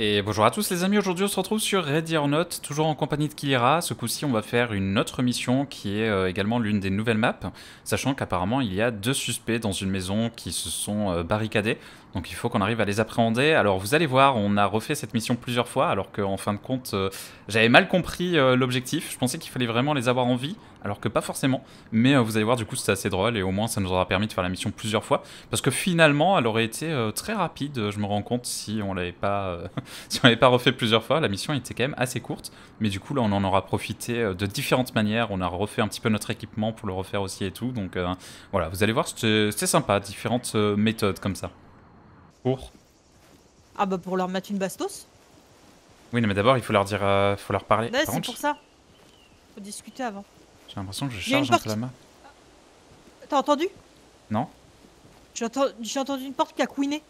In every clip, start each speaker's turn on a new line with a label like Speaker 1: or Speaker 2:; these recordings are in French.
Speaker 1: Et bonjour à tous les amis, aujourd'hui on se retrouve sur Ready or Not, toujours en compagnie de Kilira. Ce coup-ci on va faire une autre mission qui est euh, également l'une des nouvelles maps, sachant qu'apparemment il y a deux suspects dans une maison qui se sont euh, barricadés. Donc il faut qu'on arrive à les appréhender. Alors vous allez voir, on a refait cette mission plusieurs fois, alors qu'en fin de compte, euh, j'avais mal compris l'objectif. Je pensais qu'il fallait vraiment les avoir en vie, alors que pas forcément. Mais euh, vous allez voir, du coup, c'est assez drôle, et au moins ça nous aura permis de faire la mission plusieurs fois. Parce que finalement, elle aurait été euh, très rapide, je me rends compte, si on l'avait pas, euh, si on l'avait pas refait plusieurs fois. La mission était quand même assez courte. Mais du coup, là, on en aura profité euh, de différentes manières. On a refait un petit peu notre équipement pour le refaire aussi et tout. Donc euh, voilà, vous allez voir, c'était c'était sympa, différentes euh, méthodes comme ça. Pour
Speaker 2: Ah bah pour leur mettre une bastos
Speaker 1: Oui, non, mais d'abord, il faut leur dire, euh, faut leur parler.
Speaker 2: Ouais, c'est pour ça. Faut discuter avant.
Speaker 1: J'ai l'impression que je charge un peu la main.
Speaker 2: T'as entendu?
Speaker 1: Non
Speaker 2: J'ai entendu, une porte qui a couiné.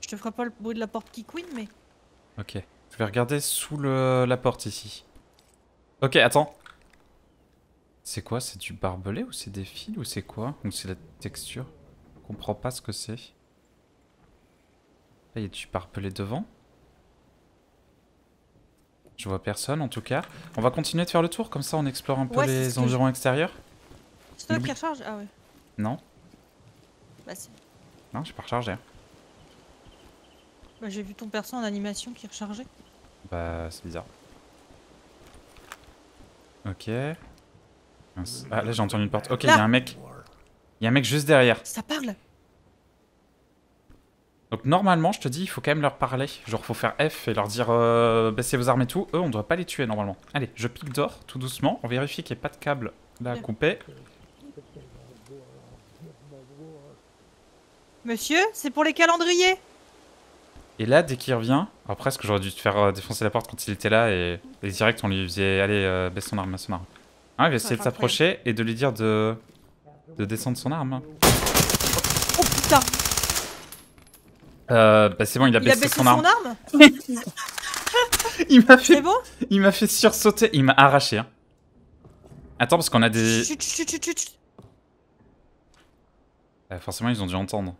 Speaker 2: Je te ferai pas le bruit de la porte qui couine, mais...
Speaker 1: Ok. Je vais regarder sous le, la porte ici. Ok, attends. C'est quoi? C'est du barbelé ou c'est des fils ou c'est quoi? Ou c'est la texture? Je comprends pas ce que c'est. Il y a du barbelé devant. Je vois personne en tout cas. On va continuer de faire le tour, comme ça on explore un peu
Speaker 2: Ouais,
Speaker 1: les
Speaker 2: je-
Speaker 1: environs extérieurs.
Speaker 2: C'est toi qui recharge Ah ouais.
Speaker 1: Non
Speaker 2: Bah, c'est-
Speaker 1: Non, j'ai pas rechargé. hein.
Speaker 2: bah, j'ai vu ton perso en animation qui rechargeait.
Speaker 1: Bah, c'est bizarre. Ok. Ah, là j'ai entendu une porte. Ok, il y a un mec. Il y a un mec juste derrière.
Speaker 2: Ça parle
Speaker 1: Donc normalement, je te dis, il faut quand même leur parler. Genre, faut faire F et leur dire euh, baissez vos armes et tout. Eux, on doit pas les tuer normalement. Allez, je pique d'or, tout doucement. On vérifie qu'il n'y ait pas de câble là à couper.
Speaker 2: Monsieur, c'est pour les calendriers
Speaker 1: Et là, dès qu'il revient, alors presque j'aurais dû te faire euh, défoncer la porte quand il était là et, et direct on lui faisait allez, euh, baisse son arme, baisse son arme. Ah, il va essayer de s'approcher et de lui dire de, de descendre son arme.
Speaker 2: Oh putain
Speaker 1: Euh, bah c'est bon, il a
Speaker 2: Il a
Speaker 1: baissé, son
Speaker 2: son
Speaker 1: arme.
Speaker 2: arme
Speaker 1: Il m'a
Speaker 2: C'est
Speaker 1: fait,
Speaker 2: bon
Speaker 1: il m'a fait sursauter, il m'a arraché. Hein. Attends, parce qu'on a des.
Speaker 2: Chut, chut, chut, chut, chut.
Speaker 1: Euh, forcément, ils ont dû entendre.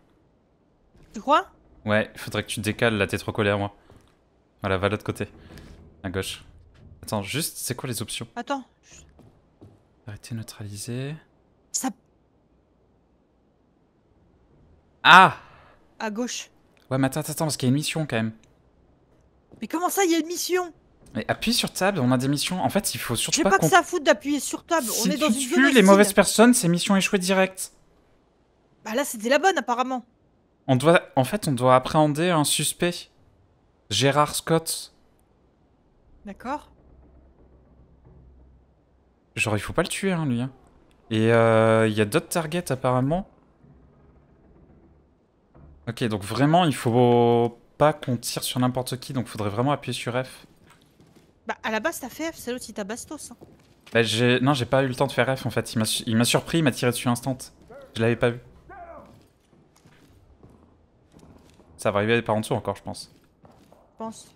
Speaker 2: Tu crois?
Speaker 1: Ouais, il faudrait que tu te décales, là t'es trop collé à moi. Voilà, va de l'autre côté. À gauche. Attends, juste, c'est quoi les options?
Speaker 2: Attends.
Speaker 1: Arrêter, neutraliser.
Speaker 2: Ça...
Speaker 1: Ah
Speaker 2: À gauche.
Speaker 1: Ouais, mais attends, attends, parce qu'il y a une mission quand même.
Speaker 2: Mais comment ça, il y a une mission?
Speaker 1: Mais appuie sur table, on a des missions. En fait, il faut
Speaker 2: Je
Speaker 1: surtout
Speaker 2: sais
Speaker 1: pas,
Speaker 2: pas que ça fout d'appuyer sur table.
Speaker 1: Si
Speaker 2: On est dans
Speaker 1: tu
Speaker 2: une
Speaker 1: tues les mauvaises personnes, c'est mission échouée direct.
Speaker 2: Bah là, c'était la bonne apparemment.
Speaker 1: On doit, en fait, on doit appréhender un suspect. Gérard Scott.
Speaker 2: D'accord.
Speaker 1: Genre, il faut pas le tuer, hein, lui. hein. Et euh, il y a d'autres targets, apparemment. Ok, donc vraiment, il faut pas qu'on tire sur n'importe qui, donc faudrait vraiment appuyer sur F.
Speaker 2: Bah à la base, t'as fait F, c'est l'autre, il t'a bastos. hein.
Speaker 1: Bah, j'ai... Non, j'ai pas eu le temps de faire F, en fait. Il m'a surpris, il m'a tiré dessus instant. Je l'avais pas vu. Ça va arriver par en dessous encore, je pense.
Speaker 2: Je pense.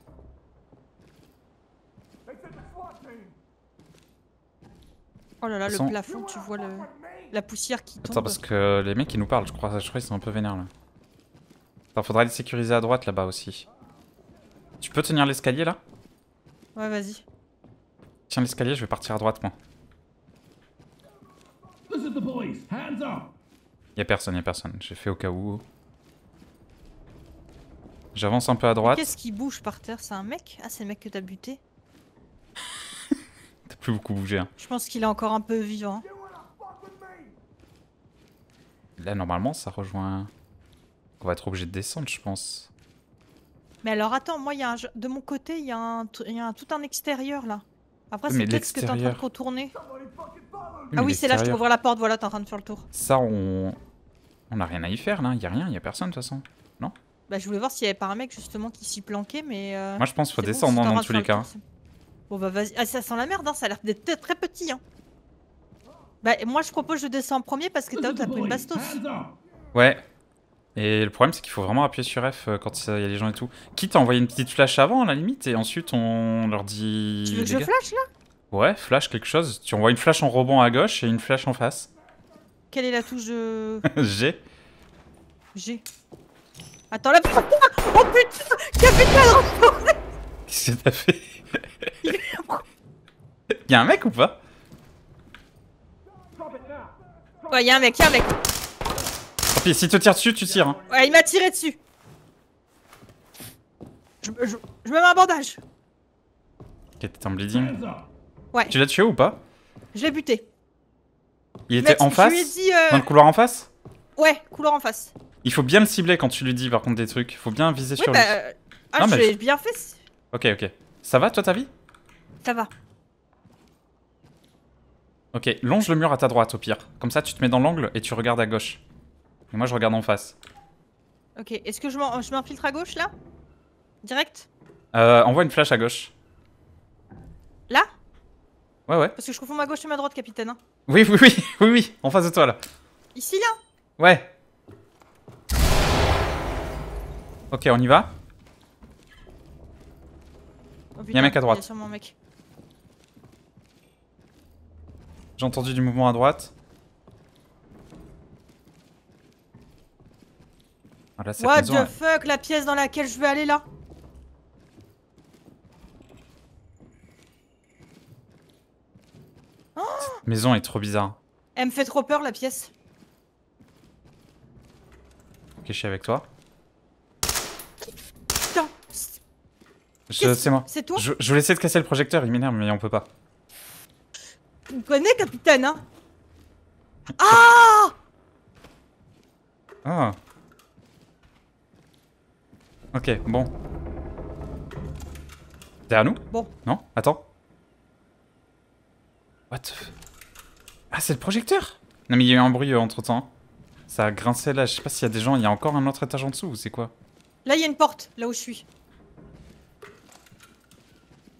Speaker 2: Oh là là, le plafond, tu vois le... la poussière qui tombe.
Speaker 1: Attends, parce que les mecs, ils nous parlent, je crois. Je crois qu'ils sont un peu vénères, là. Faudra les sécuriser à droite, là-bas, aussi. Tu peux tenir l'escalier, là?
Speaker 2: Ouais, vas-y.
Speaker 1: Tiens l'escalier, je vais partir à droite, moi. Y'a personne, y'a personne. J'ai fait au cas où. J'avance un peu à droite.
Speaker 2: Qu'est-ce qui bouge par terre? C'est un mec? Ah, c'est le mec que t'as buté
Speaker 1: T'as plus beaucoup bougé. Hein.
Speaker 2: Je pense qu'il est encore un peu vivant.
Speaker 1: Là, normalement, ça rejoint. On va être obligé de descendre, je pense.
Speaker 2: Mais alors attends, moi, il y a un... jeu- de mon côté, il y, a y a un- tout un extérieur là. Après, c'est
Speaker 1: mais
Speaker 2: peut-être ce que t'es en train de contourner.
Speaker 1: mais
Speaker 2: ah oui, c'est là, je peux ouvrir la porte, voilà, t'es en train de faire le tour.
Speaker 1: Ça, on. On a rien à y faire, là. Y'a rien, y'a personne, de toute façon.
Speaker 2: Bah, je voulais voir s'il y avait pas un mec justement qui s'y planquait, mais. euh,
Speaker 1: Moi, je pense qu'il faut
Speaker 2: bon,
Speaker 1: descendre
Speaker 2: si
Speaker 1: hein, dans
Speaker 2: de
Speaker 1: tous les
Speaker 2: le
Speaker 1: cas.
Speaker 2: Bon, bah vas-y. Ah, ça sent la merde, hein, ça a l'air d'être très- petit. Hein. Bah, moi, je propose je descends en premier parce que t'as pris une
Speaker 3: police.
Speaker 2: bastos.
Speaker 1: Ouais. Et le problème, c'est qu'il faut vraiment appuyer sur F euh, quand il y a les gens et tout. Quitte à envoyer une petite flash avant, à la limite, et ensuite on leur dit.
Speaker 2: Tu veux que je flash là?
Speaker 1: Ouais, flash quelque chose. Tu envoies une flash en rebond à gauche et une flash en face.
Speaker 2: Quelle est la touche de.
Speaker 1: G.
Speaker 2: G Attends, là. Oh putain Capitaine
Speaker 1: Qu'est-ce que t'as fait? Y'a un mec ou pas?
Speaker 2: Ouais, y'a un mec, y'a un mec.
Speaker 1: S'il te tire dessus, tu tires. Hein.
Speaker 2: Ouais, il m'a tiré dessus. Je, je, je me mets un bandage.
Speaker 1: Ok, t'es en bleeding.
Speaker 2: Ouais,
Speaker 1: Tu l'as tué ou pas?
Speaker 2: Je l'ai buté.
Speaker 1: Il était en face?
Speaker 2: dit. euh,
Speaker 1: Dans le couloir en face?
Speaker 2: Ouais, couloir en face.
Speaker 1: Il faut bien le cibler quand tu lui dis par contre des trucs. Faut bien viser
Speaker 2: Oui,
Speaker 1: sur
Speaker 2: bah.
Speaker 1: lui.
Speaker 2: euh, Ah,
Speaker 1: Non,
Speaker 2: je
Speaker 1: mais
Speaker 2: l'ai bien fait.
Speaker 1: Ok, ok. Ça va toi ta vie?
Speaker 2: Ça va.
Speaker 1: Ok, longe le mur à ta droite au pire. Comme ça tu te mets dans l'angle et tu regardes à gauche. Et moi je regarde en face.
Speaker 2: Ok, est-ce que je m'infiltre à gauche là? Direct?
Speaker 1: Euh, envoie une flash à gauche.
Speaker 2: Là?
Speaker 1: Ouais, ouais.
Speaker 2: Parce que je confonds ma gauche et ma droite, capitaine. hein.
Speaker 1: Oui, oui, oui, oui, oui. En face de toi là.
Speaker 2: Ici là?
Speaker 1: Ouais. Ok, on y va
Speaker 2: Oh,
Speaker 1: Y a un mec à droite.
Speaker 2: Il y a sûrement un mec.
Speaker 1: J'ai entendu du mouvement à droite. Ah là, cette
Speaker 2: What
Speaker 1: maison,
Speaker 2: the
Speaker 1: elle-
Speaker 2: fuck, la pièce dans laquelle je vais aller là
Speaker 1: maison est trop bizarre.
Speaker 2: Elle me fait trop peur la pièce.
Speaker 1: Ok, je suis avec toi.
Speaker 2: Putain, c'est-
Speaker 1: Je-
Speaker 2: Qu'est-ce-
Speaker 1: C'est moi.
Speaker 2: c'est toi
Speaker 1: Je, je voulais essayer de casser le projecteur, il m'énerve, mais on peut pas.
Speaker 2: Tu me connais, capitaine, hein Ah
Speaker 1: Ah. Ok, bon. Derrière nous?
Speaker 2: Bon.
Speaker 1: Non? Attends. What Ah, c'est le projecteur Non, mais il y a eu un bruit entre temps. Ça a grincé là, je sais pas s'il y a des gens, il y a encore un autre étage en dessous ou c'est quoi?
Speaker 2: Là, il y a une porte, là où je suis.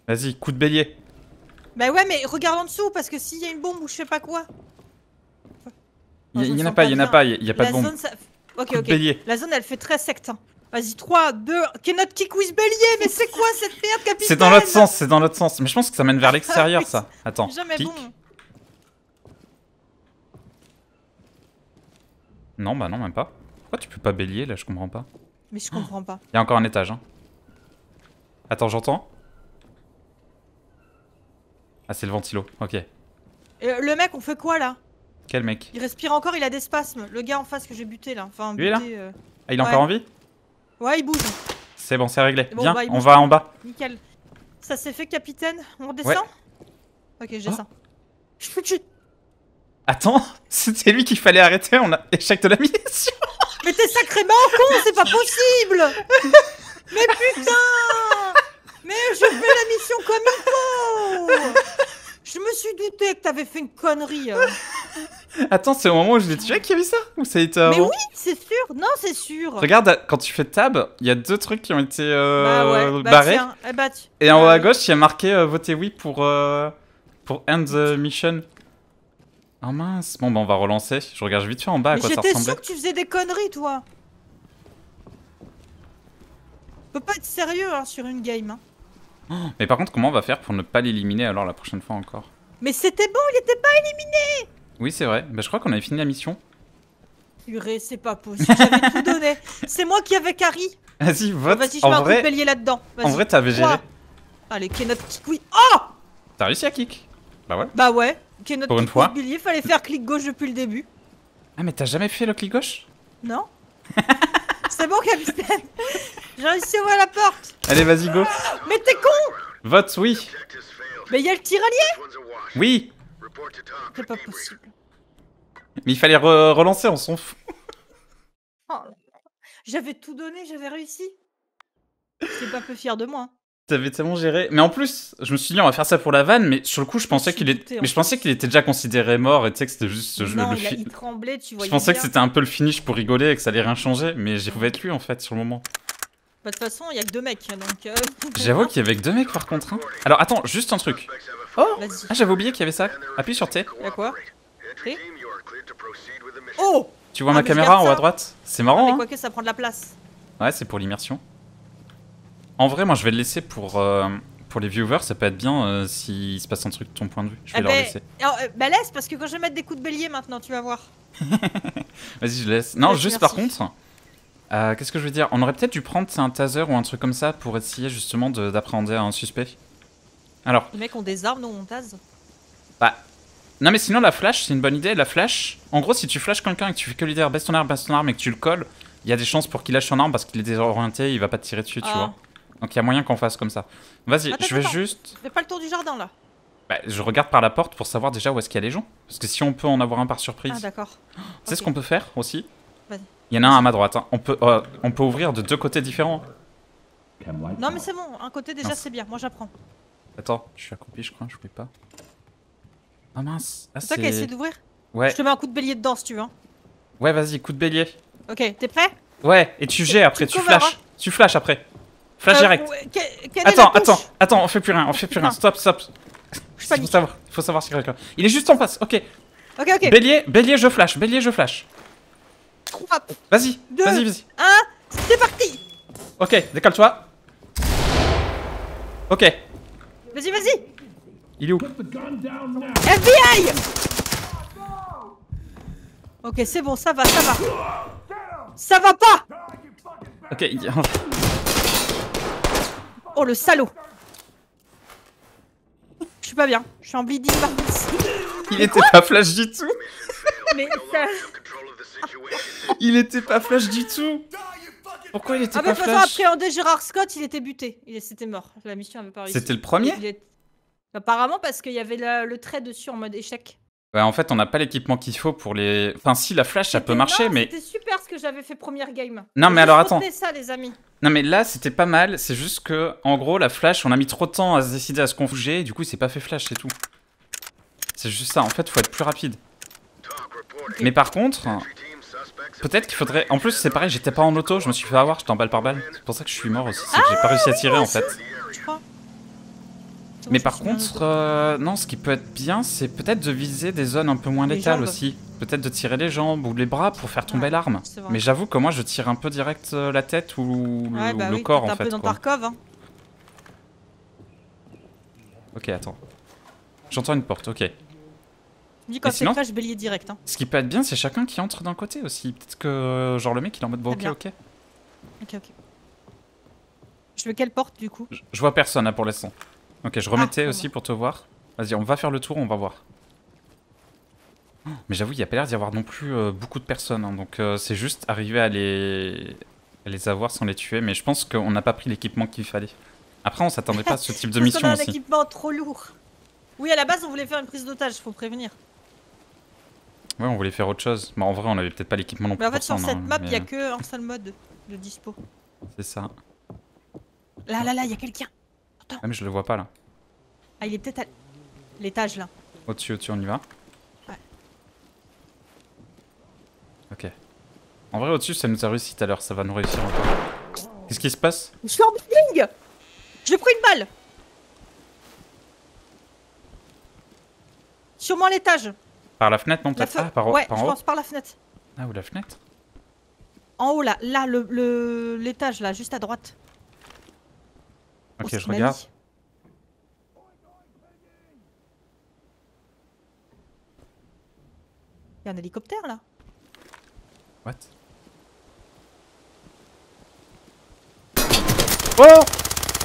Speaker 1: Vas-y, coup de bélier.
Speaker 2: Bah ouais, mais regarde en dessous, parce que s'il y a une bombe ou je sais pas quoi.
Speaker 1: Il y, en a pas, il y en a pas, il y a pas de bombe.
Speaker 2: Ok, ok.
Speaker 1: bélier.
Speaker 2: La zone, elle fait très secte. Vas-y, 3, 2... Quel notre qui quiz bélier Mais c'est quoi cette merde, capitaine
Speaker 1: C'est dans l'autre sens, c'est dans l'autre sens. Mais je pense que ça mène vers l'extérieur
Speaker 2: Oui,
Speaker 1: ça. Attends.
Speaker 2: Jamais
Speaker 1: clic.
Speaker 2: bon.
Speaker 1: Non, bah non, même pas. Pourquoi tu peux pas bélier là? Je comprends pas.
Speaker 2: Mais je comprends pas.
Speaker 1: Il y a encore un étage. Hein. Attends, j'entends. Ah, c'est le ventilo. Ok.
Speaker 2: Et euh, le mec, on fait quoi là?
Speaker 1: Quel mec?
Speaker 2: Il respire encore, il a des spasmes. Le gars en face que j'ai buté là. Enfin,
Speaker 1: Lui, là?
Speaker 2: euh,
Speaker 1: Ah, il est
Speaker 2: Ouais.
Speaker 1: encore en vie
Speaker 2: Ouais, il bouge.
Speaker 1: C'est bon, c'est réglé.
Speaker 2: Bon,
Speaker 1: Viens,
Speaker 2: bah,
Speaker 1: on va en bas.
Speaker 2: Nickel. Ça s'est fait, capitaine On redescend Ok, je descends. Je peux tuer.
Speaker 1: Attends, c'était lui qu'il fallait arrêter. On a échec de la mission.
Speaker 2: Mais t'es sacrément con, c'est pas possible Mais putain Mais je fais la mission comme il faut Je me suis douté que t'avais fait une connerie. euh.
Speaker 1: Attends, c'est au moment où je l'ai tué qu'il y avait ça Ou ça a été
Speaker 2: Mais oui, c'est sûr Non, c'est sûr
Speaker 1: Regarde, quand tu fais tab, il y a deux trucs qui ont été euh,
Speaker 2: Bah ouais, bah
Speaker 1: barrés.
Speaker 2: tiens, eh bah, tu-
Speaker 1: Et en haut à gauche, il y a marqué euh, votez oui pour, euh, pour end the mission. Oh mince, bon bah on va relancer. Je regarde vite fait en bas à
Speaker 2: Mais
Speaker 1: quoi ça
Speaker 2: j'étais sûr que tu faisais des conneries, toi Peut pas être sérieux hein, sur une game. hein.
Speaker 1: Mais par contre, comment on va faire pour ne pas l'éliminer alors la prochaine fois encore?
Speaker 2: Mais c'était bon, il était pas éliminé
Speaker 1: Oui, c'est vrai. Bah, je crois qu'on avait fini la mission.
Speaker 2: Purée, c'est pas possible, j'avais tout donné. C'est moi qui avais Carrie.
Speaker 1: Vas-y, vote.
Speaker 2: Vas-y, je mets
Speaker 1: en
Speaker 2: un coup de
Speaker 1: vrai,
Speaker 2: là-dedans.
Speaker 1: en vrai, t'avais géré.
Speaker 2: Allez, Kenot kick oui. Oh
Speaker 1: T'as réussi à kick. Bah voilà.
Speaker 2: Bah ouais, Kenot
Speaker 1: Pour une
Speaker 2: kick
Speaker 1: fois.
Speaker 2: quiz bélier, fallait faire clic gauche depuis le début.
Speaker 1: Ah, mais t'as jamais fait le clic gauche?
Speaker 2: Non C'est bon, capitaine J'ai réussi à ouvrir la porte
Speaker 1: Allez, vas-y, go.
Speaker 2: Mais t'es con
Speaker 1: Vote, oui.
Speaker 2: Mais il y a le tiralier
Speaker 1: Oui.
Speaker 2: C'est pas possible.
Speaker 1: Mais il fallait re- relancer, on s'en fout.
Speaker 2: Oh. J'avais tout donné, j'avais réussi. T'es pas peu fier de moi. hein.
Speaker 1: T'avais tellement géré. Mais en plus, je me suis dit, on va faire ça pour la vanne, mais sur le coup, je pensais qu'il Mais je pensais qu'il était déjà considéré mort et tu sais que c'était juste ce jeu.
Speaker 2: non,
Speaker 1: le
Speaker 2: il, a, il tremblait, tu voyais
Speaker 1: Je pensais que c'était un peu le finish pour rigoler et que ça allait rien changer, mais j'ai pouvais être lui en fait sur le moment.
Speaker 2: Bah, De toute façon, il y a que deux mecs, donc... euh,
Speaker 1: J'avoue qu'il y avait que deux mecs par contre. hein. Alors attends, juste un truc. Oh. Ah, j'avais oublié qu'il y avait ça. Appuie sur T.
Speaker 2: Y'a quoi? T? Oh
Speaker 1: Tu vois
Speaker 2: Ah,
Speaker 1: ma
Speaker 2: mais je
Speaker 1: caméra en haut à droite? C'est
Speaker 2: Mais
Speaker 1: marrant, hein
Speaker 2: quoi que ça prend de la place.
Speaker 1: Ouais, c'est pour l'immersion. En vrai, moi je vais le laisser pour, euh, pour les viewers. Ça peut être bien euh, s'il se passe un truc de ton point de vue. Je vais
Speaker 2: Eh
Speaker 1: leur
Speaker 2: ben,
Speaker 1: laisser.
Speaker 2: alors, euh, bah laisse, parce que quand je vais mettre des coups de bélier maintenant, tu vas voir.
Speaker 1: Vas-y, je laisse. Non, juste
Speaker 2: merci.
Speaker 1: par contre. Euh, Qu'est-ce que je veux dire? On aurait peut-être dû prendre c'est un taser ou un truc comme ça pour essayer justement de- d'appréhender un suspect. Alors,
Speaker 2: Les mecs ont des armes, nous on tase.
Speaker 1: bah. Non, mais sinon, la flash, c'est une bonne idée. La flash, en gros, si tu flashes quelqu'un et que tu fais que lui dire baisse ton arme, baisse ton arme et que tu le colles, il y a des chances pour qu'il lâche son arme parce qu'il est désorienté, il va pas te tirer dessus, tu
Speaker 2: Ah.
Speaker 1: vois. Donc il y a moyen qu'on fasse comme ça. Vas-y, je vais
Speaker 2: attends.
Speaker 1: juste.
Speaker 2: Fais pas le tour du jardin là.
Speaker 1: Bah, je regarde par la porte pour savoir déjà où est-ce qu'il y a les gens. Parce que si on peut en avoir un par surprise.
Speaker 2: Ah d'accord.
Speaker 1: C'est ce
Speaker 2: ok.
Speaker 1: qu'on peut faire aussi?
Speaker 2: Vas-y.
Speaker 1: Il y en a un à ma droite. hein. On, peut, euh, on peut ouvrir de deux côtés différents.
Speaker 2: Non
Speaker 3: on.
Speaker 2: mais c'est bon, un côté déjà c'est bien, moi j'apprends.
Speaker 1: Attends, je suis accroupi, je crois, je voulais pas. Ah mince. Ah,
Speaker 2: C'est toi qui as essayé d'ouvrir
Speaker 1: Ouais,
Speaker 2: Je te mets un coup de bélier dedans si tu veux. hein.
Speaker 1: ouais vas-y, coup de bélier.
Speaker 2: Ok, t'es prêt?
Speaker 1: Ouais, et tu gères après,
Speaker 2: Tu
Speaker 1: tu flashes. Tu flashes après. Flash
Speaker 2: Euh,
Speaker 1: direct.
Speaker 2: ouais, que-
Speaker 1: Attends, attends, attends, on fait plus rien, on fait plus rien. Stop, stop.
Speaker 2: Je
Speaker 1: Il faut savoir, faut savoir si quelqu'un. Il est juste en face, ok.
Speaker 2: Ok, ok.
Speaker 1: Bélier, bélier, je flash, bélier, je flash.
Speaker 2: Trois,
Speaker 1: Vas-y,
Speaker 2: Deux.
Speaker 1: vas-y, vas-y.
Speaker 2: un, c'est parti
Speaker 1: Ok, décale-toi. Ok,
Speaker 2: Vas-y, vas-y
Speaker 1: il est où.
Speaker 2: FBI Ok, c'est bon, ça va, ça va. Ça va pas
Speaker 1: Ok, il y a-
Speaker 2: Oh le salaud Je suis pas bien, je suis en bleeding marcus.
Speaker 1: il était pas flash du tout.
Speaker 2: Mais ça...
Speaker 1: Il était pas flash du tout. Pourquoi il était
Speaker 2: Ah bah
Speaker 1: pas
Speaker 2: de toute façon,
Speaker 1: flash
Speaker 2: appréhender Gérard Scott, il était buté. Il c'était mort. La mission avait pas réussi.
Speaker 1: C'était le premier
Speaker 2: Il est- Apparemment parce qu'il y avait la- le trait dessus en mode échec.
Speaker 1: Ouais, en fait, on n'a pas l'équipement qu'il faut pour les. Enfin, si la flash, ça peut
Speaker 2: C'était-
Speaker 1: marcher,
Speaker 2: non,
Speaker 1: mais
Speaker 2: C'était super ce que j'avais fait première game.
Speaker 1: Non, mais alors, attends.
Speaker 2: ça les amis.
Speaker 1: non, mais là, c'était pas mal. C'est juste que, en gros, la flash, on a mis trop de temps à se décider à se confuger, et du coup, il s'est pas fait flash, c'est tout. C'est juste ça. En fait, faut être plus rapide. Mais par contre, peut-être qu'il faudrait. En plus, c'est pareil, j'étais pas en auto, je me suis fait avoir, j'étais en balle par balle. C'est pour ça que je suis mort aussi. C'est que j'ai pas réussi à tirer en fait.
Speaker 2: Je crois. C'est bon,
Speaker 1: Mais par contre, euh, non, ce qui peut être bien, c'est peut-être de viser des zones un peu moins
Speaker 2: Les
Speaker 1: létales aussi. Peut-être de tirer les jambes ou les bras pour faire tomber
Speaker 2: Ouais,
Speaker 1: l'arme. Mais j'avoue que moi, je tire un peu direct euh, la tête ou le,
Speaker 2: bah
Speaker 1: ou le
Speaker 2: oui,
Speaker 1: corps en
Speaker 2: un
Speaker 1: fait.
Speaker 2: peu dans
Speaker 1: quoi.
Speaker 2: Tarkov. Hein.
Speaker 1: Ok, attends. J'entends une porte, ok.
Speaker 2: Dis quand c'est flash bélier direct. Hein.
Speaker 1: Ce qui peut être bien, c'est chacun qui entre d'un côté aussi. Peut-être que, euh, genre, le mec, il est en mode bon, ok, ok.
Speaker 2: Ok, ok. Je veux quelle porte du coup?
Speaker 1: Je, je vois personne là pour l'instant. Ok, je remettais
Speaker 2: Ah,
Speaker 1: aussi pour te voir. Vas-y, on va faire le tour, on va voir. Mais j'avoue, il n'y a pas l'air d'y avoir non plus euh, beaucoup de personnes. hein, donc euh, c'est juste arriver à les... à les avoir sans les tuer. Mais je pense qu'on n'a pas pris l'équipement qu'il fallait. Après, on s'attendait pas à ce type de mission
Speaker 2: a un
Speaker 1: aussi.
Speaker 2: équipement trop lourd. Oui, à la base, on voulait faire une prise d'otage, faut prévenir.
Speaker 1: Ouais, on voulait faire autre chose. Mais en vrai, on avait peut-être pas l'équipement non plus.
Speaker 2: Mais en fait, sur cette
Speaker 1: non,
Speaker 2: map, il
Speaker 1: mais,
Speaker 2: y a
Speaker 1: euh,
Speaker 2: que un seul mode de dispo.
Speaker 1: C'est ça.
Speaker 2: Là, là, là, il y a quelqu'un.
Speaker 1: Ah, mais je le vois pas là.
Speaker 2: Ah, il est peut-être à l'étage là.
Speaker 1: Au-dessus, au-dessus, on y va
Speaker 2: Ouais.
Speaker 1: Ok. En vrai, au-dessus, ça nous a réussi tout à l'heure. Ça va nous réussir encore. Qu'est-ce qui se passe?
Speaker 2: Je suis en building J'ai pris une balle Sur moi à l'étage.
Speaker 1: Par la fenêtre, non peut-être
Speaker 2: fe-
Speaker 1: Ah, par, haut-
Speaker 2: ouais,
Speaker 1: par
Speaker 2: je
Speaker 1: en haut
Speaker 2: pense par la fenêtre.
Speaker 1: Ah, ou la fenêtre
Speaker 2: En haut là, là, le le- l'étage là, juste à droite.
Speaker 1: Ok, je regarde.
Speaker 2: Il y a un hélicoptère là.
Speaker 1: What? Oh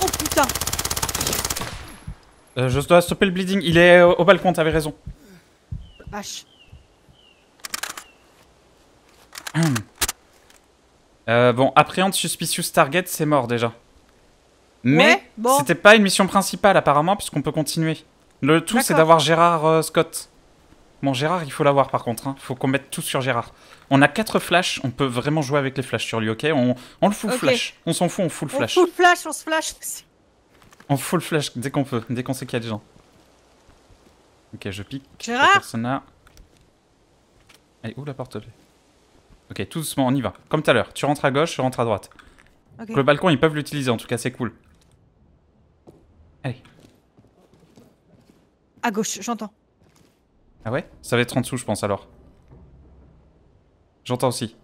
Speaker 2: Oh putain
Speaker 1: Euh, Je dois stopper le bleeding. Il est au, au balcon, t'avais raison.
Speaker 2: Vache.
Speaker 1: Euh, bon, appréhende suspicious target, c'est mort déjà. Mais
Speaker 2: Ouais, bon.
Speaker 1: c'était pas une mission principale apparemment, puisqu'on peut continuer. Le tout, c'est d'avoir Gérard euh, Scott. Bon, Gérard, il faut l'avoir par contre. Hein. Faut qu'on mette tout sur Gérard. On a 4 flashs, on peut vraiment jouer avec les flashs sur lui, ok? On, on le
Speaker 2: Ok.
Speaker 1: flash. On s'en fout, on full
Speaker 2: On
Speaker 1: flash.
Speaker 2: full flash, on se flash.
Speaker 1: On full flash dès qu'on peut, dès qu'on sait qu'il y a des gens. Ok, je pique.
Speaker 2: Gérard
Speaker 1: là. Allez, où la porte Ok, tout doucement, on y va. Comme tout à l'heure. Tu rentres à gauche, je rentre à droite. Donc, le balcon, ils peuvent l'utiliser, en tout cas, c'est cool. Allez.
Speaker 2: À gauche, j'entends.
Speaker 1: Ah ouais? Ça va être en dessous, je pense, alors. J'entends aussi.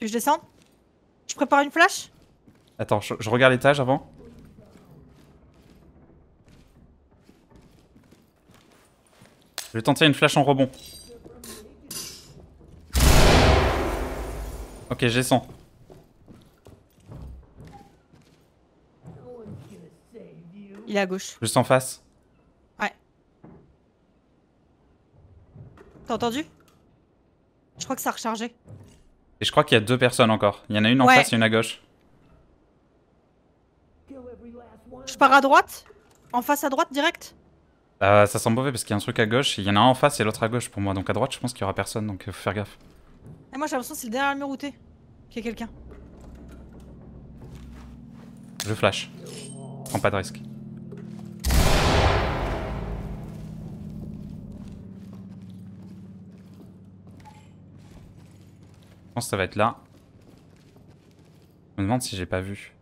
Speaker 2: Je descende? Je prépare une flash?
Speaker 1: Attends, je, je regarde l'étage avant. Je vais tenter une flash en rebond. Ok, j'ai son.
Speaker 2: Il est à gauche.
Speaker 1: Juste en face.
Speaker 2: T'as entendu? Je crois que ça a rechargé.
Speaker 1: Et je crois qu'il y a deux personnes encore. Il y en a une en
Speaker 2: Ouais.
Speaker 1: face et une à gauche.
Speaker 2: Je pars à droite? En face à droite direct?
Speaker 1: Euh, ça sent mauvais parce qu'il y a un truc à gauche. Il y en a un en face et l'autre à gauche pour moi. Donc à droite, je pense qu'il y aura personne. Donc euh, faut faire gaffe.
Speaker 2: Et moi j'ai l'impression que c'est le derrière le mur routé. Qu'il y a quelqu'un.
Speaker 1: Je flash. Prends pas de risque. Pense que ça va être là. Je me demande si j'ai pas vu.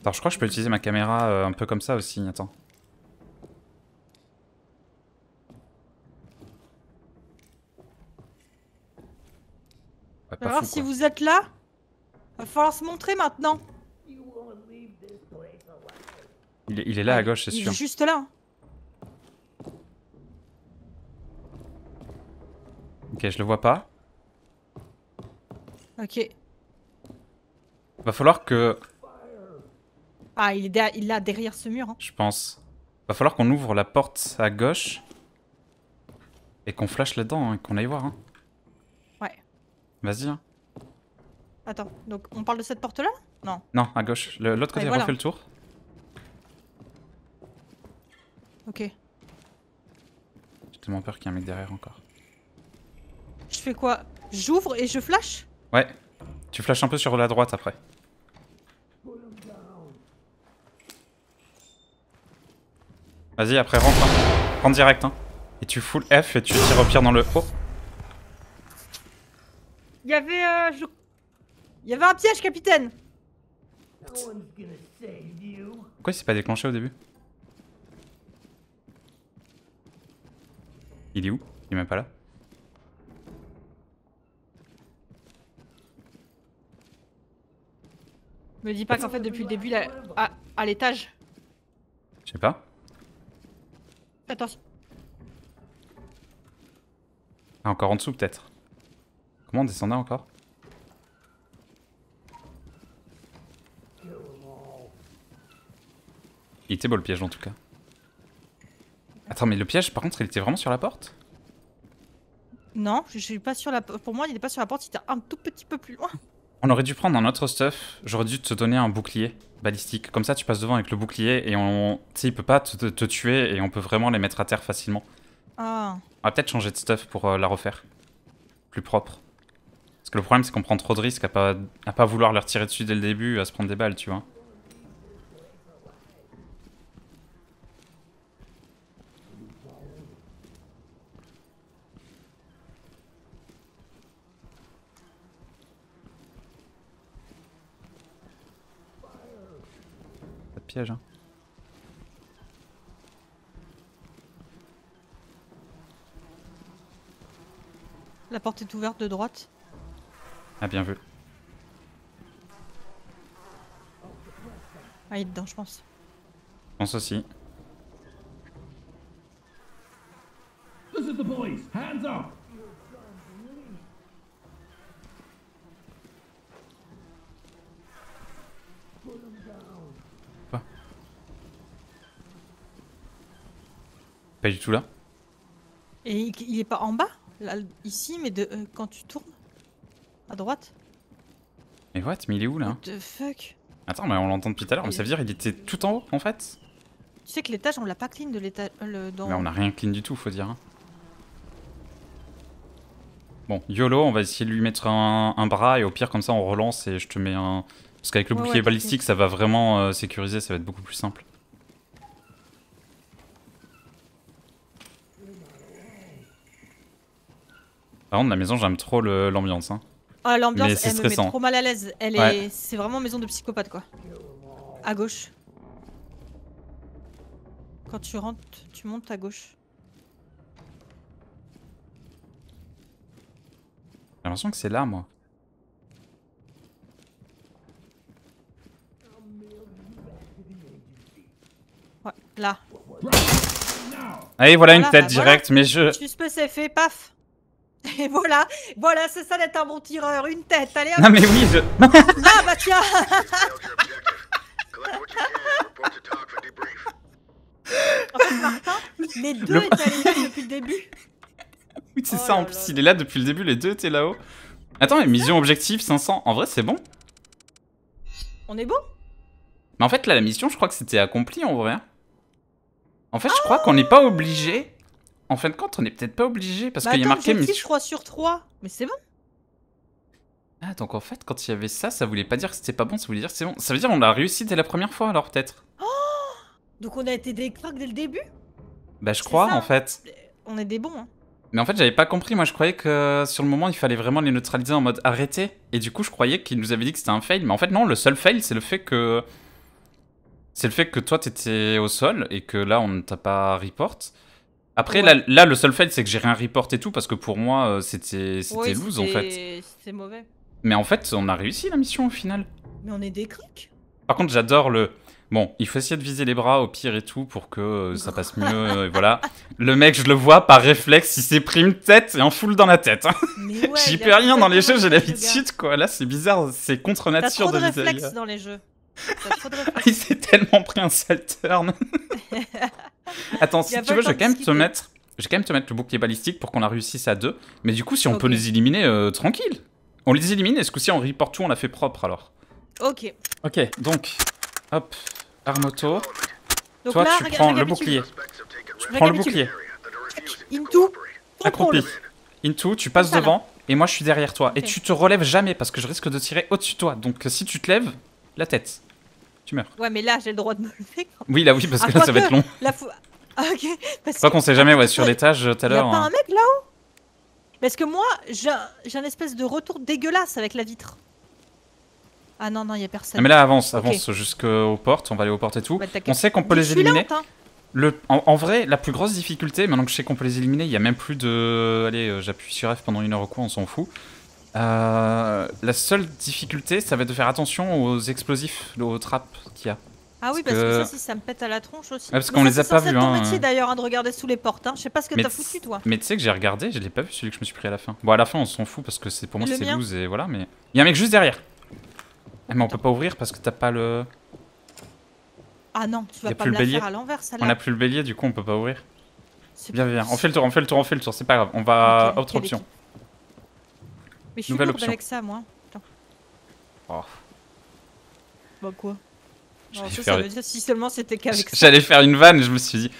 Speaker 1: Attends, je crois que je peux utiliser ma caméra euh, un peu comme ça aussi. Attends. Ouais, pas
Speaker 2: Alors
Speaker 1: fou,
Speaker 2: si vous êtes là, va falloir se montrer maintenant.
Speaker 1: il, est, il est là à gauche, c'est
Speaker 2: Il
Speaker 1: sûr.
Speaker 2: est juste là.
Speaker 1: Ok, je le vois pas.
Speaker 2: Ok.
Speaker 1: Va falloir que,
Speaker 2: Ah, il est, derrière- il est là derrière ce mur. hein.
Speaker 1: je pense, va falloir qu'on ouvre la porte à gauche et qu'on flash là-dedans, hein, qu'on aille voir. Hein.
Speaker 2: Ouais.
Speaker 1: Vas-y. hein.
Speaker 2: Attends, donc on parle de cette porte là Non.
Speaker 1: Non, à gauche. L'autre côté,
Speaker 2: Ouais, voilà.
Speaker 1: refait le tour.
Speaker 2: Ok.
Speaker 1: J'ai tellement peur qu'il y ait un mec derrière encore.
Speaker 2: Je fais quoi? J'ouvre et je flash?
Speaker 1: Ouais. Tu flashes un peu sur la droite après. Vas-y, après rentre. Hein. Rentre direct. Hein. Et tu full F et tu tires au pire dans le haut.
Speaker 2: Il y avait euh, je- Il y avait un piège, capitaine
Speaker 1: Pourquoi il s'est pas déclenché au début? Il est où? Il est même pas là.
Speaker 2: Me dis pas qu'en fait depuis le début, est à, à l'étage.
Speaker 1: Je sais pas.
Speaker 2: Attention.
Speaker 1: Ah, encore en dessous peut-être. Comment on descendait encore? Il était beau le piège en tout cas. Attends, mais le piège par contre il était vraiment sur la porte?
Speaker 2: Non, je suis pas sur la... Pour moi, il est pas sur la porte, il était un tout petit peu plus loin.
Speaker 1: On aurait dû prendre un autre stuff. J'aurais dû te donner un bouclier balistique. Comme ça tu passes devant avec le bouclier et on. Tu sais, il peut pas te, te- te tuer et on peut vraiment les mettre à terre facilement.
Speaker 2: Ah.
Speaker 1: On va peut-être changer de stuff pour euh, la refaire. Plus propre. Parce que le problème c'est qu'on prend trop de risques à pas, à pas vouloir leur tirer dessus dès le début, à se prendre des balles, tu vois. Piège, hein.
Speaker 2: La porte est ouverte de droite.
Speaker 1: Ah, bien vu.
Speaker 2: Ah, il est dedans, je pense.
Speaker 1: Je pense aussi.
Speaker 3: This is the police. Hands up.
Speaker 1: Pas du tout là.
Speaker 2: Et il, est pas en bas là, Ici, mais de, euh, quand tu tournes À droite
Speaker 1: Mais what Mais il est où là?
Speaker 2: What the fuck?
Speaker 1: Attends, mais on l'entend depuis tout à l'heure, mais ça veut dire il était tout en haut en fait?
Speaker 2: Tu sais que l'étage, on l'a pas clean de l'étage. euh, le- dans...
Speaker 1: Mais on a rien clean du tout, faut dire. hein. Bon, YOLO, on va essayer de lui mettre un, un bras et au pire, comme ça, on relance et je te mets un. Parce qu'avec le
Speaker 2: Ouais,
Speaker 1: bouclier
Speaker 2: ouais,
Speaker 1: balistique, ça va vraiment euh, sécuriser, ça va être beaucoup plus simple. Par contre, la maison, j'aime trop l'ambiance. Hein.
Speaker 2: Ah, l'ambiance, elle me met
Speaker 1: stressant.
Speaker 2: trop mal à l'aise. Elle
Speaker 1: Ouais.
Speaker 2: est, c'est vraiment maison de psychopathe quoi. À gauche. Quand tu rentres, tu montes à gauche.
Speaker 1: J'ai l'impression que c'est là, moi.
Speaker 2: Ouais, là.
Speaker 1: Allez, voilà, une tête
Speaker 2: bah
Speaker 1: directe, mais je.
Speaker 2: Suspect c'est fait, paf. Et voilà, voilà, c'est ça d'être un bon tireur. Une tête, allez hop.
Speaker 1: Non mais oui, je...
Speaker 2: Ah bah tiens En fait, Martin, les deux
Speaker 1: Le-
Speaker 2: étaient allés depuis le début.
Speaker 1: Oui, c'est
Speaker 2: Oh
Speaker 1: ça, en
Speaker 2: là
Speaker 1: plus,
Speaker 2: là.
Speaker 1: il est là depuis le début, les deux étaient là-haut. Attends, mais mission objectif 500, en vrai, c'est bon.
Speaker 2: On est bon?
Speaker 1: Mais en fait, là, la mission, je crois que c'était accompli, en vrai. En fait, je crois qu'on n'est pas obligé. En fin de compte, on n'est peut-être pas obligé, parce
Speaker 2: Bah
Speaker 1: qu'il y a marqué
Speaker 2: objectif
Speaker 1: mission.
Speaker 2: 3 sur 3. Mais c'est bon.
Speaker 1: Ah, donc en fait, quand il y avait ça, ça voulait pas dire que c'était pas bon, ça voulait dire que c'est bon. Ça veut dire qu'on a réussi dès la première fois, alors, peut-être
Speaker 2: Donc on a été des cracks dès le début?
Speaker 1: Bah, je crois,
Speaker 2: ça.
Speaker 1: en fait.
Speaker 2: On est des bons, hein.
Speaker 1: Mais en fait, j'avais pas compris. Moi, je croyais que sur le moment, il fallait vraiment les neutraliser en mode arrêté. Et du coup, je croyais qu'il nous avait dit que c'était un fail. Mais en fait, non, le seul fail, c'est le fait que. C'est le fait que toi, t'étais au sol et que là, on ne t'a pas report. Après,
Speaker 2: Ouais.
Speaker 1: là, là, le seul fail, c'est que j'ai rien report et tout parce que pour moi, euh, c'était
Speaker 2: Ouais,
Speaker 1: loose en fait.
Speaker 2: c'était- mauvais.
Speaker 1: Mais en fait, on a réussi la mission au final.
Speaker 2: Mais on est des cracks.
Speaker 1: Par contre, j'adore le. Bon, il faut essayer de viser les bras au pire et tout pour que euh, ça passe mieux. euh, et voilà. Le mec, je le vois par réflexe, il s'est pris une tête et un full dans la tête. hein. J'y peux rien dans les jeux, j'ai l'habitude quoi. Là, c'est bizarre, c'est contre nature
Speaker 2: trop de
Speaker 1: de viser.
Speaker 2: réflexes dans les jeux.
Speaker 1: Il s'est tellement pris un sale turn. Attends, si tu veux, je vais quand même te mettre. Je vais quand même te mettre le bouclier balistique pour qu'on la réussisse à deux. Mais du coup, si on peut les éliminer, euh, tranquille. On les élimine et ce coup-ci, on report tout, on l'a fait propre alors.
Speaker 2: Ok.
Speaker 1: Ok, donc, hop, arme auto.
Speaker 2: Donc
Speaker 1: Toi,
Speaker 2: là,
Speaker 1: tu prends le bouclier. Prends le bouclier.
Speaker 2: Into.
Speaker 1: Accroupi. Into, tu passes
Speaker 2: Voilà.
Speaker 1: devant et moi je suis derrière toi. Et tu te relèves jamais parce que je risque de tirer au-dessus de toi. Donc si tu te lèves, la tête. Tu meurs.
Speaker 2: Ouais, mais là, j'ai le droit de me lever. quand-
Speaker 1: Oui, là oui, parce
Speaker 2: Ah,
Speaker 1: que là ça va être long.
Speaker 2: La fou... Ah, ok. Parce
Speaker 1: qu'on sait jamais, ouais, sur l'étage euh, tout à l'heure.
Speaker 2: pas
Speaker 1: hein.
Speaker 2: un mec là-haut? Parce que moi, j'ai un... espèce de retour dégueulasse avec la vitre. Ah non, non, il a personne.
Speaker 1: Ah, mais là, avance, avance jusqu'aux portes. On va aller aux portes et tout.
Speaker 2: Bah.
Speaker 1: On sait qu'on peut les éliminer.
Speaker 2: lente, hein.
Speaker 1: Le, en, en vrai, la plus grosse difficulté, maintenant que je sais qu'on peut les éliminer, il y a même plus de. Allez, euh, j'appuie sur F pendant une heure ou quoi, on s'en fout. Euh, la seule difficulté, ça va être de faire attention aux explosifs, aux trappes qu'il y a.
Speaker 2: Ah oui,
Speaker 1: Parce
Speaker 2: parce que
Speaker 1: que-
Speaker 2: ça, si ça me pète à la tronche aussi.
Speaker 1: parce
Speaker 2: Mais
Speaker 1: qu'on les a pas vus,
Speaker 2: être ton
Speaker 1: hein.
Speaker 2: métier d'ailleurs, hein, de regarder sous les portes. Hein. Je sais pas ce que t'as foutu, toi.
Speaker 1: Mais tu sais que j'ai regardé, je l'ai pas vu celui que je me suis pris à la fin. Bon, à la fin, on s'en fout parce que c'est pour moi c'est loose et voilà, mais. Il y a un mec juste derrière. Ah, mais on peut pas ouvrir parce que t'as pas le.
Speaker 2: Ah non, tu vas pas
Speaker 1: plus
Speaker 2: me
Speaker 1: le
Speaker 2: la
Speaker 1: bélier.
Speaker 2: faire à l'envers,
Speaker 1: On a plus le bélier, du coup on peut pas ouvrir.
Speaker 2: Pas
Speaker 1: viens, on fait le tour, on fait le tour, on fait le tour, c'est pas grave. On va.
Speaker 2: Ok,
Speaker 1: Autre option.
Speaker 2: équipe Mais je suis
Speaker 1: Nouvelle option.
Speaker 2: avec ça, moi.
Speaker 1: Oh.
Speaker 2: Bah quoi
Speaker 1: J'allais
Speaker 2: Non, ça,
Speaker 1: faire-
Speaker 2: ça veut dire si seulement c'était qu'avec ça.
Speaker 1: J'allais faire une vanne et je me suis dit.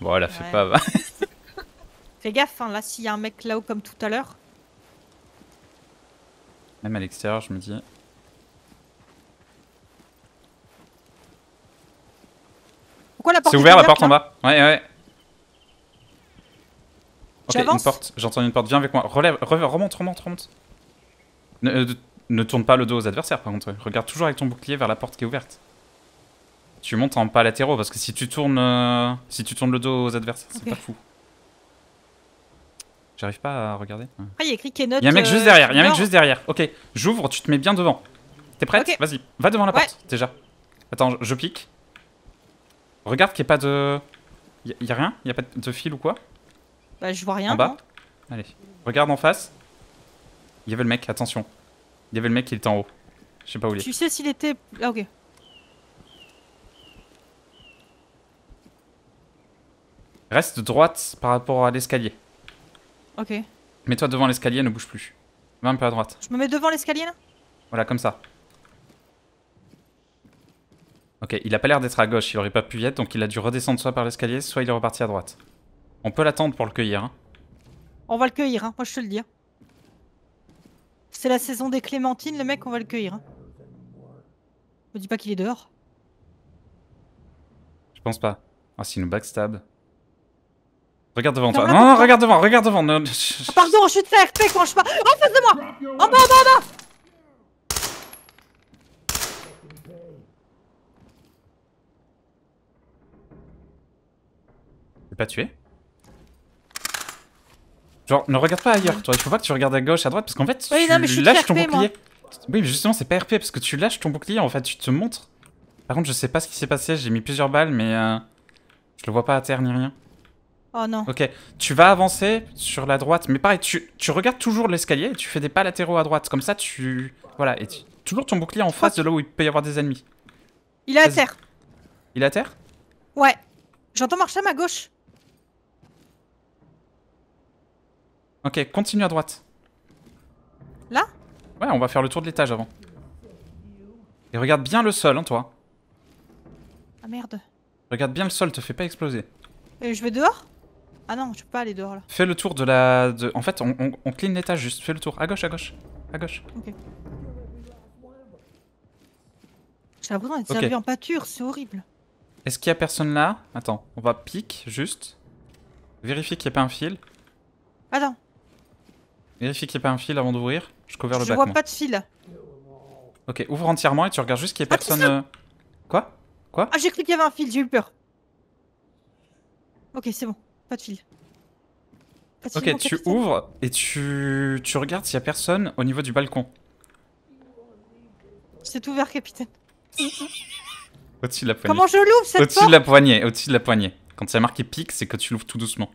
Speaker 1: Bon, elle a fait pas. va.
Speaker 2: Fais gaffe, hein, là, s'il y a un mec là-haut comme tout à l'heure.
Speaker 1: Même à l'extérieur, je me dis.
Speaker 2: Pourquoi la porte
Speaker 1: C'est
Speaker 2: est
Speaker 1: ouvert la porte en bas Ouais, ouais. Ok, une porte. J'entends une porte. Viens avec moi. Relève, re- remonte, remonte, remonte. Ne, euh, ne tourne pas le dos aux adversaires par contre. Regarde toujours avec ton bouclier vers la porte qui est ouverte. Tu montes en pas latéraux parce que si tu tournes, euh, si tu tournes le dos aux adversaires, c'est pas fou. J'arrive pas à regarder.
Speaker 2: Après, il y a écrit Keynote.
Speaker 1: Il y a un mec
Speaker 2: euh,
Speaker 1: juste derrière. Il y a un mec juste derrière. Ok, j'ouvre. Tu te mets bien devant. T'es prête. Vas-y, va devant la
Speaker 2: Ouais.
Speaker 1: porte déjà. Attends, je, je pique. Regarde qu'il n'y ait pas de. Y a, y a rien Y a pas de fil ou quoi
Speaker 2: Bah, je vois rien.
Speaker 1: En bas. Allez, regarde en face. Il y avait le mec, attention. Il y avait le mec qui était en haut. Je sais pas où il est.
Speaker 2: Tu sais s'il était. Ah, ok.
Speaker 1: Reste droite par rapport à l'escalier.
Speaker 2: Ok.
Speaker 1: Mets-toi devant l'escalier, ne bouge plus. Va un peu à droite.
Speaker 2: Je me mets devant l'escalier là?
Speaker 1: Voilà, comme ça. Ok, il a pas l'air d'être à gauche, il aurait pas pu y être, donc il a dû redescendre soit par l'escalier, soit il est reparti à droite. On peut l'attendre pour le cueillir. Hein.
Speaker 2: On va le cueillir, hein. moi je te le dis. hein. C'est la saison des clémentines, le mec, on va le cueillir. Hein. Me dis pas qu'il est dehors.
Speaker 1: Je pense pas. Ah, s'il nous backstab. Regarde devant toi. Non, non, regarde devant, regarde devant. Non,
Speaker 2: Ah, pardon, je suis de faire RP quand je pas. En face de moi En bas, en bas, en bas
Speaker 1: pas tué? Genre, ne regarde pas ailleurs, toi. Il faut pas que tu regardes à gauche, à droite, parce qu'en fait,
Speaker 2: Oui,
Speaker 1: tu
Speaker 2: non, mais je
Speaker 1: lâches ton
Speaker 2: RP, moi.
Speaker 1: bouclier. Oui, mais justement, c'est pas RP, parce que tu lâches ton bouclier, en fait, tu te montres. Par contre, je sais pas ce qui s'est passé, j'ai mis plusieurs balles, mais euh, je le vois pas à terre ni rien.
Speaker 2: Oh non.
Speaker 1: Ok, tu vas avancer sur la droite, mais pareil, tu, tu regardes toujours l'escalier et tu fais des pas latéraux à droite. Comme ça, tu. Voilà, et tu- toujours ton bouclier en face de là où il peut y avoir des ennemis.
Speaker 2: Il est à terre.
Speaker 1: Il est à terre?
Speaker 2: Ouais. J'entends marcher à ma gauche.
Speaker 1: Ok, continue à droite.
Speaker 2: Là?
Speaker 1: Ouais, on va faire le tour de l'étage avant. Et regarde bien le sol, hein, toi.
Speaker 2: Ah merde.
Speaker 1: Regarde bien le sol, te fais pas exploser.
Speaker 2: Et je vais dehors? Ah non, je peux pas aller dehors là.
Speaker 1: Fais le tour de la. De... En fait, on, on, on clean l'étage juste. Fais le tour. À gauche, à gauche. À gauche.
Speaker 2: J'ai l'impression d'être
Speaker 1: Ok.
Speaker 2: servi en pâture, c'est horrible.
Speaker 1: Est-ce qu'il y a personne là? Attends, on va pique juste. Vérifie qu'il n'y a pas un fil.
Speaker 2: Attends,
Speaker 1: Vérifie qu'il n'y a pas un fil avant d'ouvrir. Je couvre le
Speaker 2: je
Speaker 1: bac.
Speaker 2: vois
Speaker 1: moi.
Speaker 2: pas de fil.
Speaker 1: Ok, ouvre entièrement et tu regardes juste qu'il n'y ait
Speaker 2: Ah,
Speaker 1: personne. euh, Quoi?
Speaker 2: Ah, j'ai cru qu'il y avait un fil, j'ai eu peur. Ok, c'est bon, pas de fil. Pas de
Speaker 1: Ok, tu ouvres et tu, tu regardes s'il n'y a personne au niveau du balcon.
Speaker 2: C'est ouvert, capitaine.
Speaker 1: Au-dessus de la poignée.
Speaker 2: Comment je l'ouvre cette
Speaker 1: Au-dessus de la poignée, au-dessus de la poignée. Quand il y a marqué pique, c'est que tu l'ouvres tout doucement.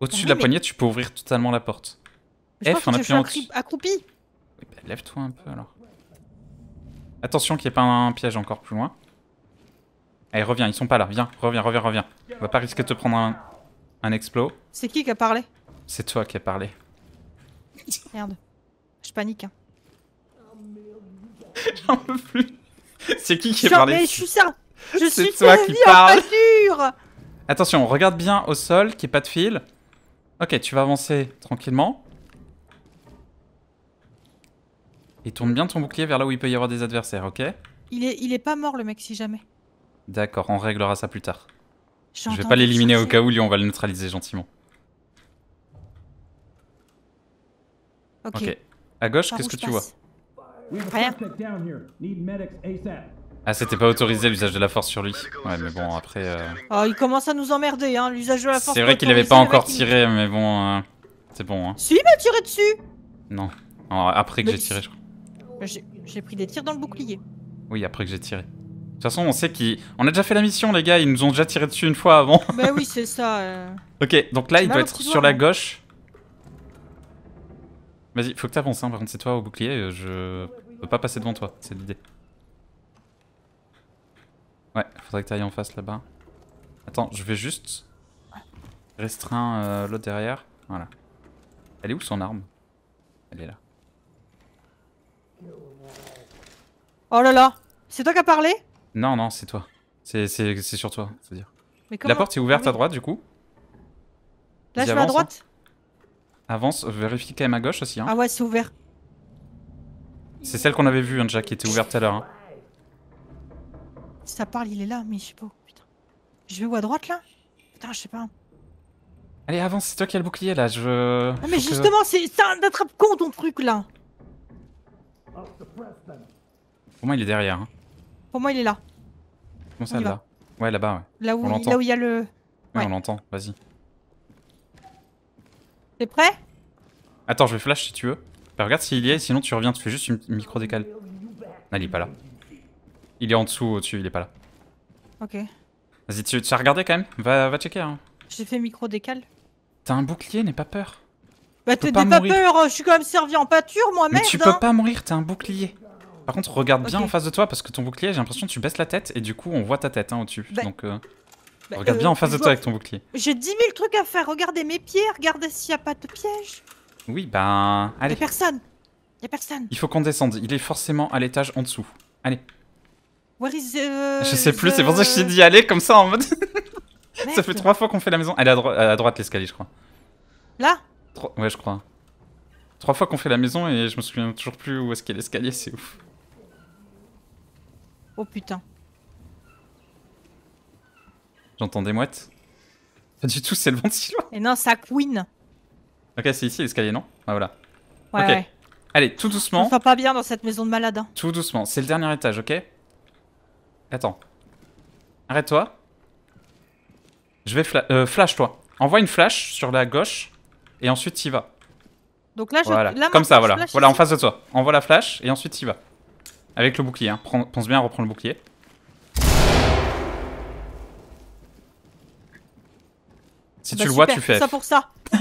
Speaker 1: Au-dessus de la
Speaker 2: mais-
Speaker 1: poignée, tu peux ouvrir totalement la porte.
Speaker 2: Je
Speaker 1: F en appuyant
Speaker 2: accroupi.
Speaker 1: Oui, bah, Lève-toi un peu alors. Attention qu'il n'y ait pas un piège encore plus loin. Allez, reviens, ils sont pas là. Viens, reviens, reviens, reviens. On va pas risquer de te prendre un, un explos.
Speaker 2: C'est qui qui a parlé?
Speaker 1: C'est toi qui as parlé.
Speaker 2: Merde. Je panique. Hein.
Speaker 1: J'en peux plus. C'est qui qui a parlé
Speaker 2: mais je suis ça. Je
Speaker 1: C'est
Speaker 2: suis
Speaker 1: toi qui parle. Attention, regarde bien au sol, qu'il n'y ait pas de fil. Ok, tu vas avancer tranquillement. Et tourne bien ton bouclier vers là où il peut y avoir des adversaires, ok
Speaker 2: Il est, il est pas mort le mec si jamais.
Speaker 1: D'accord, on réglera ça plus tard. Je vais pas l'éliminer au cas où, lui on va le neutraliser gentiment.
Speaker 2: Ok.
Speaker 1: Ok. À gauche, qu'est-ce que tu vois
Speaker 2: passe Rien.
Speaker 1: Ah, c'était pas autorisé l'usage de la force sur lui. Ouais, mais bon, après. euh,
Speaker 2: Oh, il commence à nous emmerder, hein. L'usage de la force.
Speaker 1: C'est vrai qu'il avait pas encore tiré, mais bon. euh, C'est bon, hein.
Speaker 2: Si, il m'a tiré dessus.
Speaker 1: Non. Alors, après que j'ai tiré, je crois.
Speaker 2: J'ai pris des tirs dans le bouclier.
Speaker 1: Oui, après que j'ai tiré. De toute façon, on sait qu'ils. On a déjà fait la mission, les gars, ils nous ont déjà tiré dessus une fois avant.
Speaker 2: bah oui, c'est ça. euh.
Speaker 1: ok, donc là, il doit être sur
Speaker 2: doigt,
Speaker 1: la
Speaker 2: moi.
Speaker 1: gauche. Vas-y, faut que t'avances, hein. Par contre, c'est toi au bouclier, euh, je peux pas passer devant toi, c'est l'idée. Ouais, faudrait que t'ailles en face là-bas. Attends, je vais juste restreindre euh, l'autre derrière. Voilà. Elle est où son arme? Elle est là.
Speaker 2: Oh là là. C'est toi qui as parlé?
Speaker 1: Non, non, c'est toi. C'est c'est- c'est sur toi, faut dire.
Speaker 2: Mais
Speaker 1: La porte est ouverte
Speaker 2: Ah
Speaker 1: à droite, du coup.
Speaker 2: Là, je vais à
Speaker 1: avance, hein.
Speaker 2: droite.
Speaker 1: Avance, vérifie quand même à gauche aussi. Hein.
Speaker 2: Ah ouais, c'est ouvert.
Speaker 1: C'est celle qu'on avait vue, hein, déjà, qui était ouverte tout à l'heure. hein.
Speaker 2: Ça parle, il est là, mais je sais pas. où. Putain. Je vais où à droite là? Putain, je sais pas.
Speaker 1: Allez, avance, c'est toi qui as le bouclier là. Je.
Speaker 2: Ah, mais
Speaker 1: faut
Speaker 2: justement, c'est c'est un attrape-con ton truc là.
Speaker 1: Pour moi, il est derrière. Hein.
Speaker 2: Pour moi, il est là.
Speaker 1: Comment ça là Ouais, là-bas, ouais.
Speaker 2: Là où,
Speaker 1: On l'entend.
Speaker 2: là où il y a le.
Speaker 1: Ouais,
Speaker 2: Ouais.
Speaker 1: on l'entend, vas-y.
Speaker 2: T'es prêt?
Speaker 1: Attends, je vais flash si tu veux. Bah, regarde s'il y est, sinon tu reviens, tu fais juste une micro décale. Ah, il est pas là. Il est en dessous, au-dessus, il est pas là.
Speaker 2: Ok.
Speaker 1: Vas-y, tu, tu as regardé quand même? Va, va checker. Hein.
Speaker 2: J'ai fait micro décal.
Speaker 1: T'as un bouclier, n'aie pas peur.
Speaker 2: Bah t'es
Speaker 1: pas
Speaker 2: peur, je suis quand même servi en pâture moi,
Speaker 1: Mais
Speaker 2: merde
Speaker 1: tu
Speaker 2: hein.
Speaker 1: peux pas mourir, t'as un bouclier. Par contre, regarde bien en face de toi parce que ton bouclier, j'ai l'impression que tu baisses la tête et du coup, on voit ta tête hein, au-dessus.
Speaker 2: Bah,
Speaker 1: Donc, euh,
Speaker 2: Bah,
Speaker 1: regarde
Speaker 2: euh,
Speaker 1: bien en face de toi
Speaker 2: vois-
Speaker 1: avec ton bouclier.
Speaker 2: J'ai 10 000 trucs à faire, regardez mes pieds, regardez s'il y a pas de piège.
Speaker 1: Oui, ben.
Speaker 2: Y'a
Speaker 1: Allez,
Speaker 2: personne. Y'a personne.
Speaker 1: il faut qu'on descende. Il est forcément à l'étage en dessous. Allez.
Speaker 2: Where is euh,
Speaker 1: je sais plus,
Speaker 2: the-
Speaker 1: c'est pour ça que je t'ai dit aller comme ça en mode. ça fait trois fois qu'on fait la maison. Elle est à, dro- à droite l'escalier, je crois.
Speaker 2: Là?
Speaker 1: Ouais, je crois. Trois fois qu'on fait la maison et je me souviens toujours plus où est-ce qu'est l'escalier, c'est ouf.
Speaker 2: Oh putain.
Speaker 1: J'entends des mouettes. Pas du tout, c'est le ventilo.
Speaker 2: Et non, ça Queen.
Speaker 1: Ok, c'est ici l'escalier, non? Ah, voilà.
Speaker 2: Ouais.
Speaker 1: Allez, tout doucement.
Speaker 2: sens pas bien dans cette maison de malade. hein.
Speaker 1: Tout doucement. C'est le dernier étage, ok? Attends. Arrête-toi. Je vais fla- euh, flash toi. Envoie une flash sur la gauche et ensuite t'y vas.
Speaker 2: Donc là, je.
Speaker 1: Voilà.
Speaker 2: là,
Speaker 1: Comme ça, voilà. Voilà, en face de toi. Envoie la flash et ensuite t'y vas. Avec le bouclier. Hein. Pense bien à reprendre le bouclier. Si
Speaker 2: Bah,
Speaker 1: tu le vois, tu fais
Speaker 2: Ça pour ça.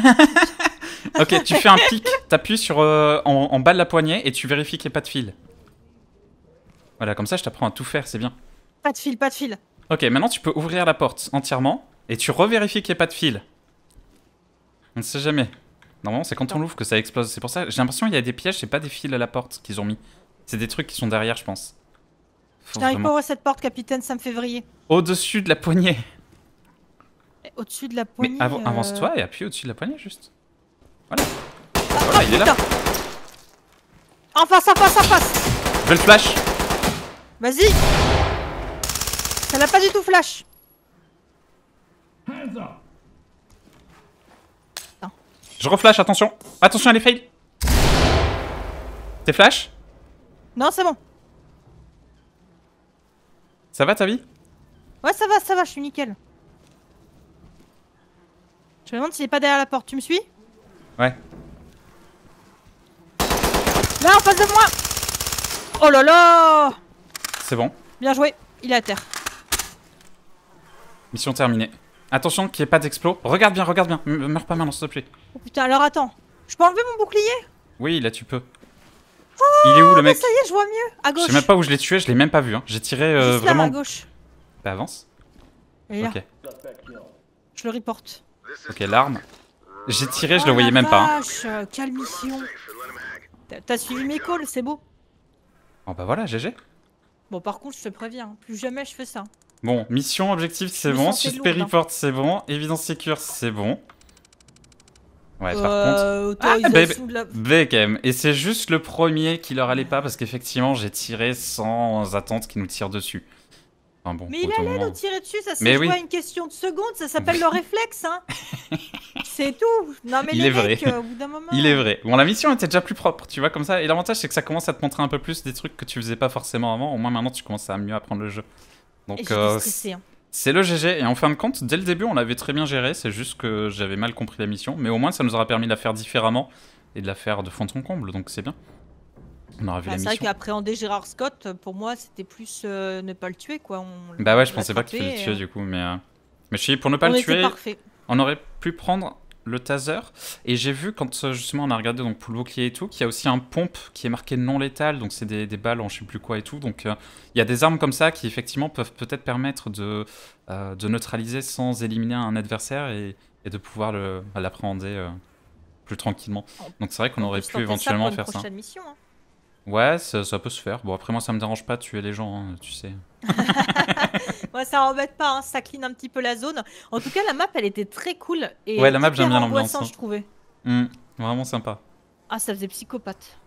Speaker 1: Ok, tu fais un pic, t'appuies sur euh, en, en bas de la poignée et tu vérifies qu'il n'y ait pas de fil. Voilà, comme ça je t'apprends à tout faire, c'est bien.
Speaker 2: Pas de fil, pas de fil.
Speaker 1: Ok, maintenant tu peux ouvrir la porte entièrement et tu revérifies qu'il n'y ait pas de fil. On ne sait jamais. Normalement, c'est quand on l'ouvre que ça explose. C'est pour ça, j'ai l'impression qu'il y a des pièges, c'est pas des fils à la porte qu'ils ont mis. C'est des trucs qui sont derrière, je pense.
Speaker 2: Je n'arrive pas à cette porte, capitaine, ça me fait vriller.
Speaker 1: Au-dessus de la poignée.
Speaker 2: Au-dessus de la poignée.
Speaker 1: Mais av-
Speaker 2: euh,
Speaker 1: avance-toi et appuie au-dessus de la poignée, juste.
Speaker 2: Ah,
Speaker 1: Voilà, il est là.
Speaker 2: En face, en face, en face
Speaker 1: Je vais le flash.
Speaker 2: Vas-y Ça n'a pas du tout flash.
Speaker 1: Je reflash, attention. Attention, elle est fail. T'es flash
Speaker 2: Non, c'est bon.
Speaker 1: Ça va ta vie?
Speaker 2: Ouais, ça va, ça va, je suis nickel. Je me demande s'il est pas derrière la porte. Tu me suis?
Speaker 1: Ouais.
Speaker 2: Là, en face de moi Oh là là
Speaker 1: C'est bon.
Speaker 2: Bien joué, il est à terre.
Speaker 1: Mission terminée. Attention qu'il n'y ait pas d'explos. Regarde bien, regarde bien. M- meurs pas maintenant, s'il te plaît.
Speaker 2: Oh putain, alors attends. Je peux enlever mon bouclier?
Speaker 1: Oui, là tu peux. Il est où le
Speaker 2: Ah,
Speaker 1: mec
Speaker 2: ça y est, je vois mieux. À
Speaker 1: Je
Speaker 2: gauche.
Speaker 1: sais même pas où je l'ai tué, je l'ai même pas vu. hein. J'ai tiré euh,
Speaker 2: Juste là,
Speaker 1: vraiment.
Speaker 2: à gauche.
Speaker 1: Bah avance.
Speaker 2: Est là.
Speaker 1: Ok.
Speaker 2: Je le reporte.
Speaker 1: Ok, l'arme. J'ai tiré, je
Speaker 2: Oh
Speaker 1: le voyais
Speaker 2: la
Speaker 1: même pas. hein.
Speaker 2: Quelle mission. T'as- suivi mes calls, c'est beau.
Speaker 1: Oh bah voilà, GG.
Speaker 2: Bon, par contre, je te préviens, hein, plus jamais je fais ça.
Speaker 1: Bon, mission, objectif, c'est bon. Suspect
Speaker 2: hein.
Speaker 1: report, c'est bon. Évidence secure, c'est bon. Ouais, par contre.
Speaker 2: euh, de la...
Speaker 1: BKM. Et c'est juste le premier qui leur allait pas parce qu'effectivement j'ai tiré sans attente qu'il nous tire dessus. Enfin bon,
Speaker 2: Mais il allait
Speaker 1: moment-
Speaker 2: nous tirer dessus, ça joue
Speaker 1: oui.
Speaker 2: une question de seconde, ça s'appelle le réflexe, hein. C'est tout. Non mais
Speaker 1: Il
Speaker 2: les
Speaker 1: est vrai.
Speaker 2: mecs, euh, au bout d'un moment.
Speaker 1: Il est vrai. Bon, la mission était déjà plus propre, tu vois, comme ça. Et l'avantage, c'est que ça commence à te montrer un peu plus des trucs que tu faisais pas forcément avant. Au moins, maintenant, tu commences à mieux apprendre le jeu.
Speaker 2: Et
Speaker 1: Donc,
Speaker 2: j'étais
Speaker 1: euh,
Speaker 2: stressée, hein.
Speaker 1: C'est le GG. Et en fin de compte, dès le début, on l'avait très bien géré. C'est juste que j'avais mal compris la mission. Mais au moins, ça nous aura permis de la faire différemment et de la faire de fond en comble. Donc, c'est bien. On aura vu
Speaker 2: Bah,
Speaker 1: la
Speaker 2: c'est vrai
Speaker 1: mission.
Speaker 2: qu'appréhender Gérard Scott, pour moi, c'était plus euh, ne pas le tuer, quoi. On-
Speaker 1: Bah ouais, je pensais pas qu'il fallait le tuer du coup. Mais, euh, mais je suis pour ne pas
Speaker 2: on
Speaker 1: le tuer.
Speaker 2: parfait.
Speaker 1: On aurait pu prendre le taser. Et j'ai vu quand euh, justement on a regardé donc pour le bouclier et tout, qu'il y a aussi un pompe qui est marqué non létal. Donc c'est des, des balles en je sais plus quoi et tout. Donc euh, il y a des armes comme ça qui effectivement peuvent peut-être permettre de, euh, de neutraliser sans éliminer un adversaire et, et de pouvoir le- l'appréhender euh, plus tranquillement. Donc c'est vrai qu'on
Speaker 2: On
Speaker 1: aurait pu
Speaker 2: ça
Speaker 1: éventuellement
Speaker 2: pour une
Speaker 1: faire ça.
Speaker 2: mission, hein.
Speaker 1: Ouais, ça, ça peut se faire. Bon après moi ça me dérange pas de tuer les gens, hein, tu sais.
Speaker 2: Ouais, ça embête pas, hein, ça clean un petit peu la zone. En tout cas, la map, elle était très cool. Et
Speaker 1: Ouais, la map, j'aime bien l'ambiance, hein.
Speaker 2: je trouvais.
Speaker 1: Hmm, vraiment sympa.
Speaker 2: Ah, ça faisait psychopathe.